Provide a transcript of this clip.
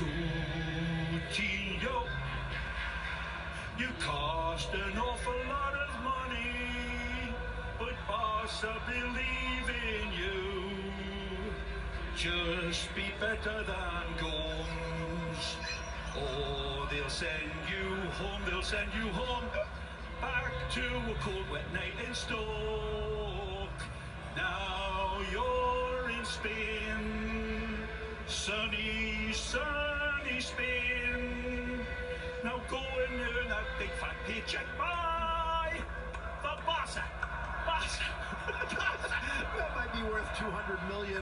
Coutinho, you cost an awful lot of money, but Barca believe in you. Just be better than Gomes. Or they'll send you home, they'll send you home. Back to a cold, wet night in Stoke. Now you're in Spain. Sunny, sunny Spain. Now go and earn that big fat paycheck. Bye! For Barca! Barca! That might be worth 200 million